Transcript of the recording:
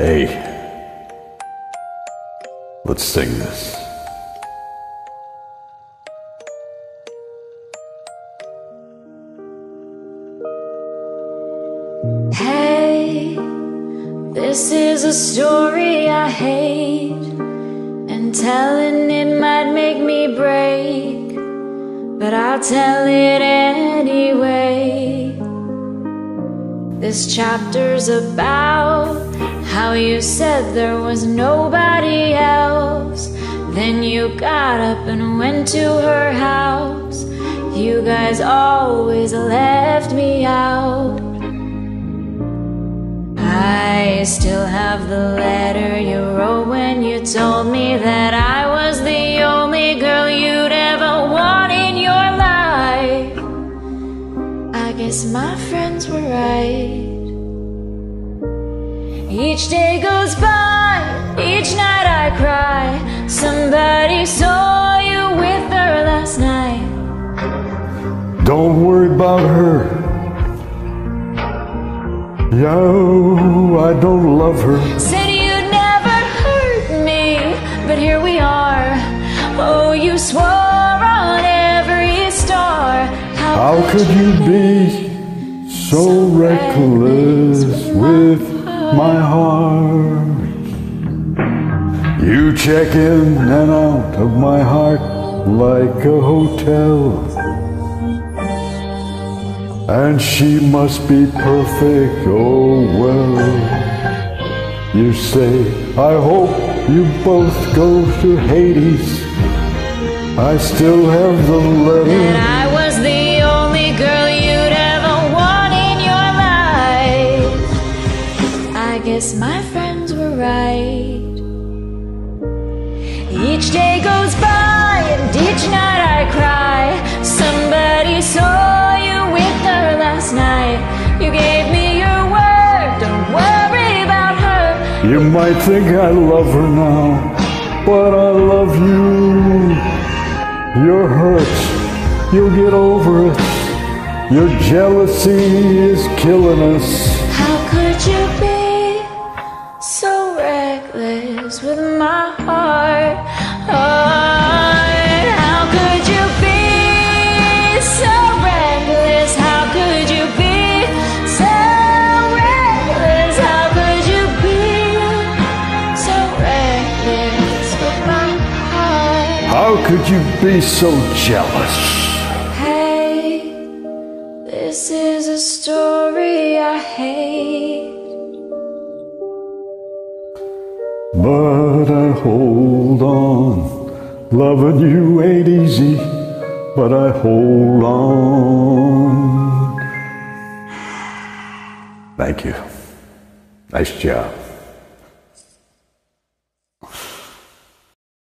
Hey, let's sing this. Hey, this is a story I hate, and telling it might make me break, but I'll tell it anyway. This chapter's about how you said there was nobody else. Then you got up and went to her house. You guys always left me out. I still have the letter you wrote when you told me that I was the only girl you'd ever want in your life. I guess my friends were right. Each day goes by, each night I cry. Somebody saw you with her last night. Don't worry about her. Yo, I don't love her. Said you'd never hurt me, but here we are. Oh, you swore on every star. How could you be so reckless with my heart? You check in and out of my heart like a hotel. And she must be perfect, oh well. You say, I hope you both go to Hades. I still have the letter. Each day goes by and each night I cry. Somebody saw you with her last night. You gave me your word, don't worry about her. You might think I love her now, but I love you. You're hurt, you'll get over it. Your jealousy is killing us. How could you be so reckless with my heart? How could you be so jealous? Hey, this is a story I hate. But I hold on. Loving you ain't easy, but I hold on. Thank you. Nice job.